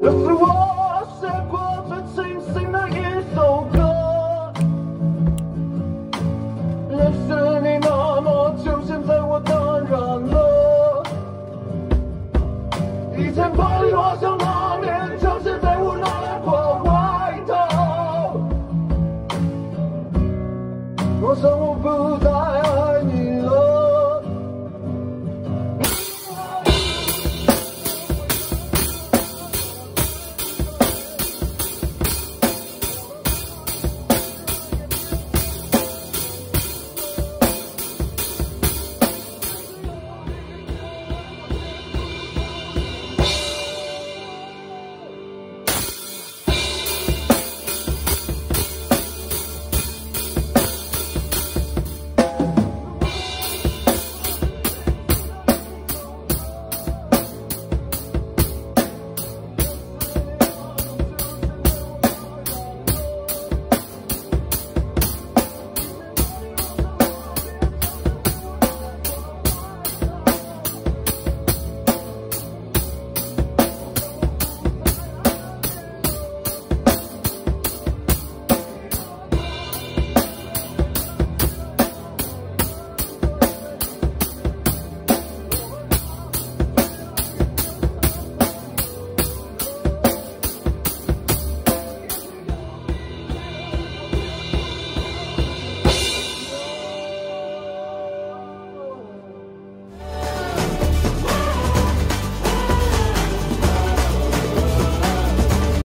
这是我写过最清醒的一首歌。认识你那么久现在我当然了以前把你画像那面就像在我脑海里头。我想我不再